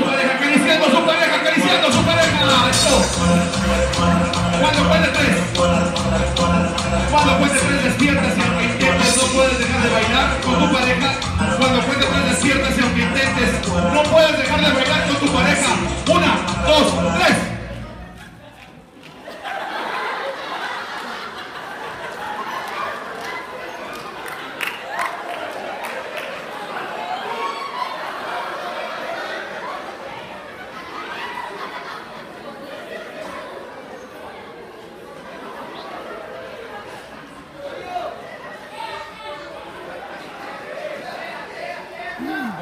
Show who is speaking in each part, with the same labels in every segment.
Speaker 1: su pareja, acariciando su pareja, acariciando su pareja. Eso. Cuando cuente tres. Cuando cuente tres despiertas y aunque intentes no puedes dejar de bailar con tu pareja. Cuando cuente tres despiertas y aunque intentes no puedes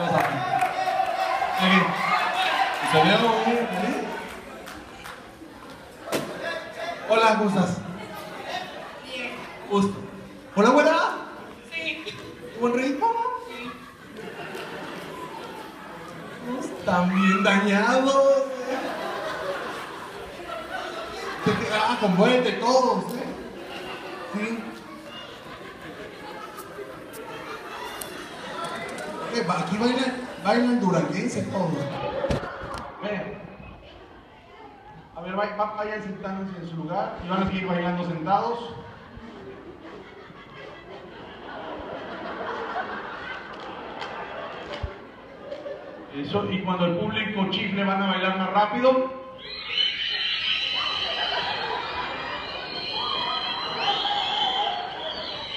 Speaker 2: Aquí. Se bien, ¿eh? Hola, ¿cómo estás? Gusto. Hola, buena.
Speaker 3: Sí,
Speaker 2: ¿Buen ritmo? Están bien dañados. ¿eh? Ah, conmuévete todos, ¿eh? Sí. Eh, Aquí bailan, bailan duranguense todos. Ven. A ver, vay- va- vayan sentándose en su lugar y van a seguir bailando sentados. Eso, y cuando el público chifle van a bailar más rápido.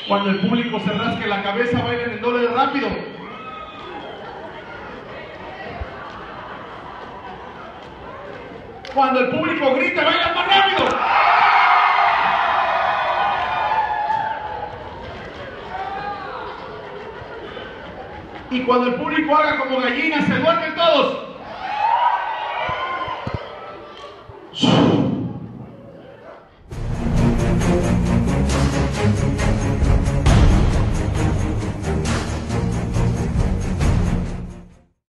Speaker 2: Cuando el público se rasque la cabeza, bailen el doble rápido. Cuando el público grite, bailan más rápido. Y cuando el público haga como gallinas, se duermen todos.